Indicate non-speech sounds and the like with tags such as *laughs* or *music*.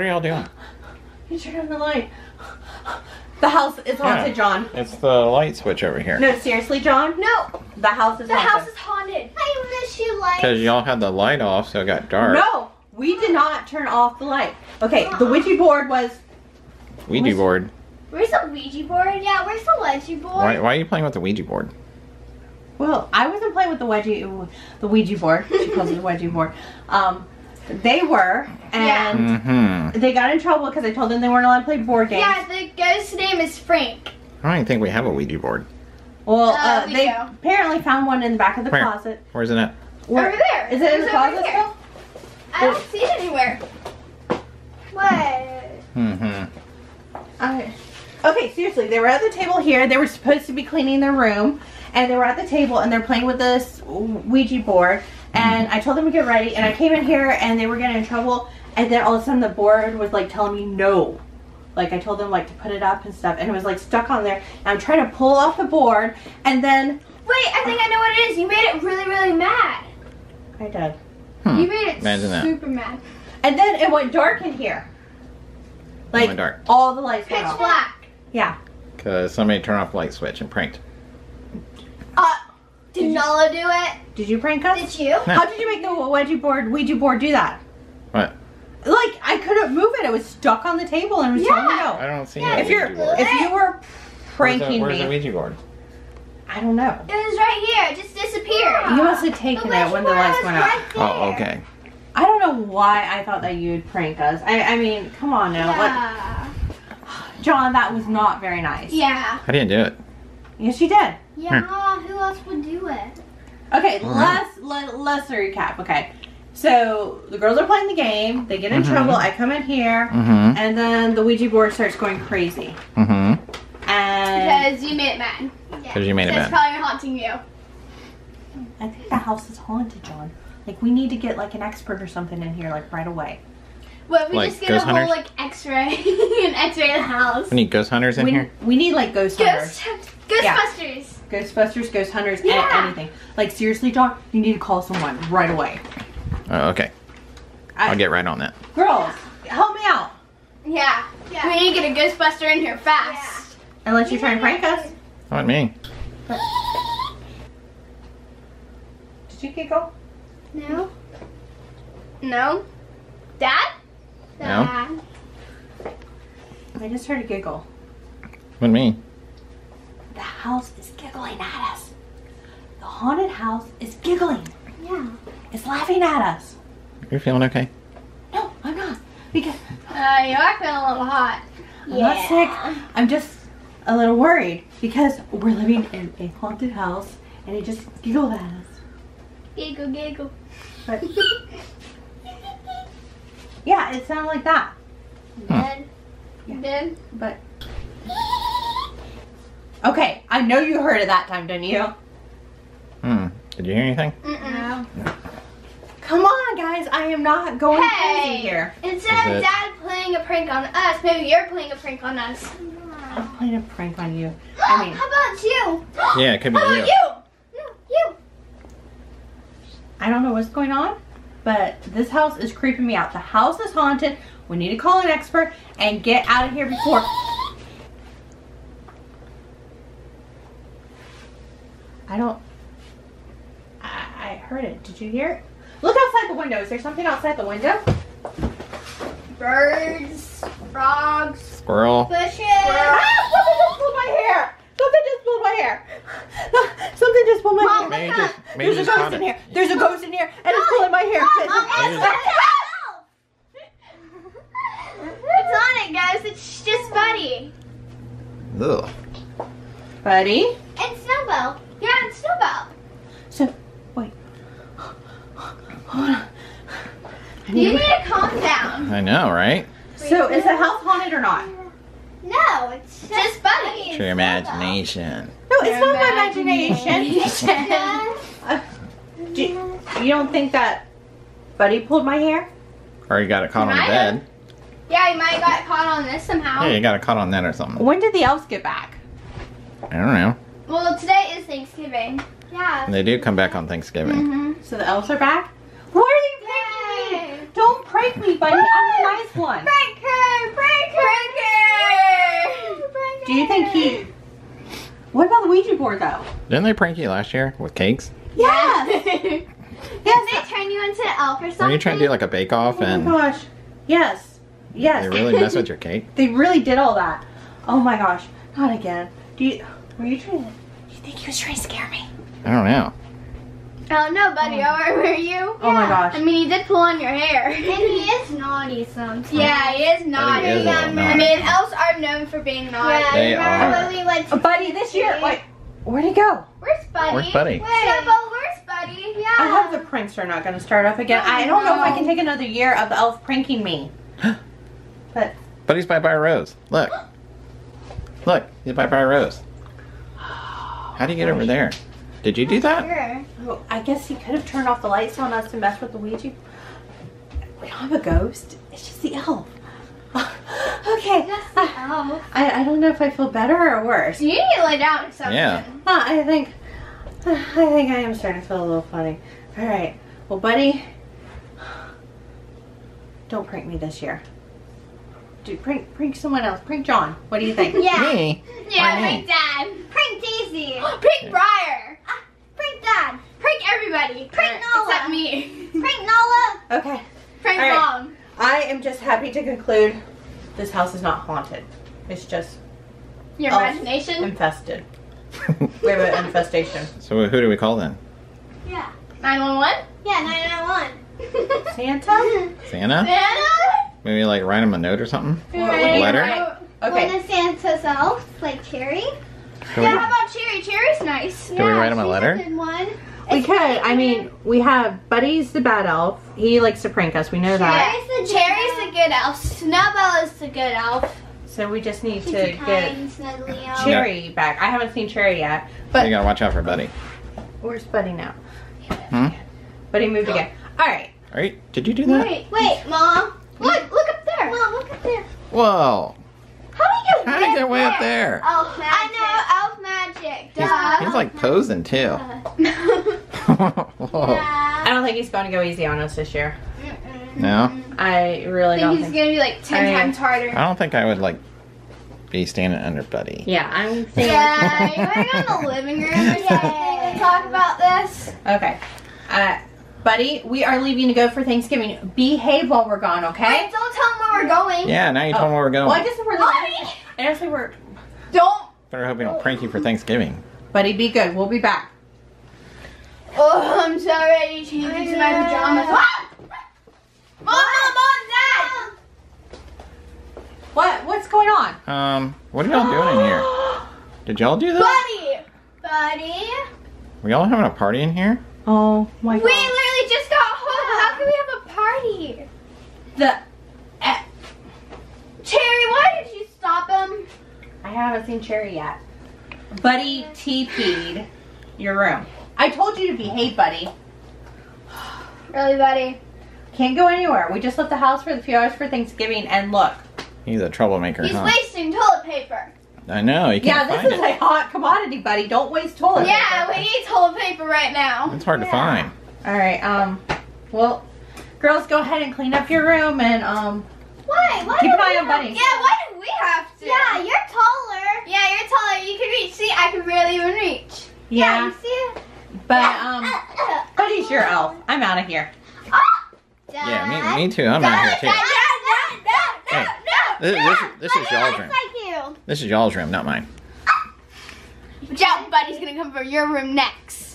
What are y'all doing? You turn on the light. The house is haunted, Yeah. John. It's the light switch over here. No, seriously, John. No, The house is the haunted. house is haunted. I miss you, like. Because y'all had the light off, so it got dark. No, we did not turn off the light. Okay, the Ouija board was. Ouija board. Where's the Ouija board? Yeah, where's the Ouija board? Why, why are you playing with the Ouija board? Well, I wasn't playing with the Ouija, the Ouija board. She calls it a Ouija board. Um, they were, and Mm-hmm. they got in trouble because I told them they weren't allowed to play board games. Yeah, the ghost's name is Frank. I don't even think we have a Ouija board. Well, Uh, uh, we they do. apparently found one in the back of the Where? closet. Where's it at? Where- Over there. Is it in the closet here. still? I don't see it anywhere. What? Mm-hmm. I, okay, seriously, they were at the table here. They were supposed to be cleaning their room, and they were at the table and they're playing with this Ouija board. And I told them to get ready, and I came in here and they were getting in trouble. And then all of a sudden, the board was like telling me no. Like I told them like to put it up and stuff, and it was like stuck on there. And I'm trying to pull off the board, and then Wait, I think I know what it is. You made it really, really mad. I did. Hmm. You made it Imagine that. super mad. And then it went dark in here. Like went dark. all the lights Pitch went off. black. Yeah. Because somebody turned off the light switch and pranked. Uh, did Nala do it? Did you prank us? Did you? How did you make the Ouija board Ouija board do that? What? Like I couldn't move it. It was stuck on the table and it was telling me Yeah. I don't see Yeah, a If you're board. if you were Where's the, pranking where's the me, Ouija board? I don't know. It was right here. It just disappeared. You must have taken it when the lights went out. Oh, okay. I don't know why I thought that you'd prank us. I, I mean, come on now. What- Yeah. John, that was not very nice. Yeah. I didn't do it. Yes, she did. Yeah. Who else would do it? Okay, All let's let, let's recap. Okay, so the girls are playing the game. They get in Mhm. trouble. I come in here, Mm-hmm. and then the Ouija board starts going crazy. Mm-hmm. And Because you made it mad. Because you made it That's mad. probably haunting you. I think the house is haunted, John. Like we need to get like an expert or something in here, like right away. What if we Like just get a ghost whole like X-ray, *laughs* an X-ray of the house? We need ghost hunters in we, here? we need like ghost hunters, Ghost, Yeah. Ghostbusters. Ghostbusters, ghost hunters, Yeah. anything. Like seriously, John, you need to call someone right away. Oh, okay. I- I'll get right on that. girls, help me out. Yeah. We need to get a Ghostbuster in here fast. Unless you're trying to prank us. Not me. Did you giggle? No. No. Dad? No. Dad. I just heard a giggle. What me? The house is giggling at us. The haunted house is giggling. Yeah. It's laughing at us. You're feeling okay? No, I'm not. Because Uh, you are feeling a little hot. I'm not sick. I'm just a little worried because we're living in a haunted house and it just giggled at us. Giggle, giggle. But *laughs* yeah, it sounded like that. Dead. Yeah. Dead. But okay, I know you heard it that time, didn't you? Hmm. Did you hear anything? Mm-mm. Come on, guys, I am not going Hey. crazy here. Instead of Dad playing a prank on us, maybe you're playing a prank on us. I'm playing a prank on you. *gasps* I mean, How about you? *gasps* Yeah, it could be How about you. you? No, you. I don't know what's going on, but this house is creeping me out. The house is haunted. We need to call an expert and get out of here before. I don't. I, I heard it. Did you hear it? Look outside the window. Is there something outside the window? Birds, frogs, Squirrel. bushes. Ah! Something just pulled my hair. Something just pulled my hair. *laughs* Something just pulled my Mom, hair. Maybe just, maybe There's a ghost in it. here. There's a ghost in here, and it's pulling my hair. Mom, Maybe it's, it's on it, guys. It's just Buddy. Ugh. Buddy. And Snowbell. Yeah, and Snowbell. So, wait. Hold on. I You need need to- to calm down. I know, right? So, is the house haunted or not? No, it's just Buddy. It's your imagination. No, it's not my imagination. *laughs* Uh, *laughs* do, you don't think that Buddy pulled my hair? Or you got it caught on the bed. have. Yeah, you might have got caught on this somehow. Yeah, you got it caught on that or something. When did the elves get back? I don't know. Well, today is Thanksgiving. Yeah. They do come back on Thanksgiving. Mm-hmm. So the elves are back? Why are you pranking me? Don't prank me, Buddy. I'm a nice one. Frank, Pranker! Do you think he? What about the Ouija board though? Didn't they prank you last year with cakes? Yes. Did *laughs* Yes. they turn you into an elf or something? Were you trying to do like a bake off Oh and my gosh. Yes. Yes. they really mess with your cake? *laughs* They really did all that. Oh my gosh. Not again. Do you? Were you trying to? You think he was trying to scare me? I don't know. Oh no, buddy, Oh. or were you? Oh my gosh. I mean, he did pull on your hair. And *laughs* he is naughty sometimes. Yeah, he is naughty. is a little I mean, elves are known for being naughty. Yeah, They are. when we went to Oh, buddy, this year. Wait. Where'd he go? Where's Buddy? Where's Buddy? Wait. Snowball, where's Buddy? Yeah. I hope the pranks are not going to start up again. Oh, I don't know if I can take another year of the elf pranking me. *gasps* But Buddy's by Briar Rose. Look. Look, he's by Briar Rose. How do you get over there? Did you do that? Sure. oh, I guess he could have turned off the lights on us to mess with the Ouija. We don't have a ghost. It's just the elf. *laughs* okay. Just the I, elf. I I don't know if I feel better or worse. You need to lay down or something. Yeah. Uh, I think *sighs* I think I am starting to feel a little funny. All right. Well, buddy, don't prank me this year. Dude, prank prank someone else. Prank John. What do you think? Yeah. Me? Yeah, prank me? Dad. Prank Daisy. *gasps* Prank Briar. Prank Dad. Prank everybody. Prank Nola. Except me. Prank Nala. Okay. Prank All right. Mom. I am just happy to conclude this house is not haunted. It's just Your imagination. infested. We have an infestation. *laughs* so who do we call then? Yeah. 911. Yeah, 991. *laughs* Santa? Santa? Santa. Maybe like write him a note or something? Who What, ready? letter? Right. Okay. One of Santa's elves, like Cherry. Can Yeah, we, how about Cherry? Cherry's nice. Can we write him a she's letter? good one. We could. I mean, we have Buddy's the bad elf. He likes to prank us. We know that. Cherry's the Cherry's good the good elf. Snowball is the good elf. So we just need She's to a get kind, snuggly elf. Cherry back. I haven't seen Cherry yet. But you gotta watch out for Buddy. where's Buddy now? Hmm? Buddy moved again. All right. Alright, did you do that? Wait. Wait, Mom. Look, look up there. Mom, look up there. Whoa! How do you get How did he get way up there? Elf magic. I know elf magic. He's, Duh. he's like posing too. *laughs* Whoa. I don't think he's going to go easy on us this year. No? I really I don't think he's think. gonna be like ten I- times harder. I don't think I would like be standing under Buddy. Yeah, I'm *laughs* saying. Yeah, you wanna go in the *laughs* living room or something and talk about this? Okay. Uh, Buddy, we are leaving to go for Thanksgiving. Behave while we're gone, okay? Wait, don't tell him where we're going. Yeah, now you told me where we're going. Well, I guess we're Buddy! leaving. I just said we're. Don't. Better hope we don't prank you for Thanksgiving. Buddy, be good. We'll be back. Oh, I'm so ready to change into my pajamas. Ah! Mom, mom, mom, dad! What? What's going on? Um, what are y'all doing in here? *gasps* Did y'all do that? Buddy! Buddy? Were y'all having a party in here? Oh my god. We literally just got home. How can we have a party? The. eh, Cherry, why did you stop him? I haven't seen Cherry yet. Buddy TP'd your room. I told you to behave, Buddy. Really, buddy? Can't go anywhere. We just left the house for a few hours for Thanksgiving, and look. He's a troublemaker, He's huh? wasting toilet paper. I know, you Yeah, can't this find is it. a hot commodity, Buddy. Don't waste toilet Yeah, paper. Yeah, we need toilet paper right now. It's hard to find. All right. Um. Well, girls, go ahead and clean up your room, and um. Why? Why Keep do an eye on have- Buddy. Yeah, why do we have to? Yeah, you're taller. Yeah, you're taller. You can reach. See, I can barely even reach. Yeah. You see? But um. Buddy's your elf. I'm out of here. Yeah, me, me too. I'm not here too. No, no, no, Hey, This, this, this is y'all's room. like. This is y'all's room, not mine. no. Joe, buddy's gonna come from your room next.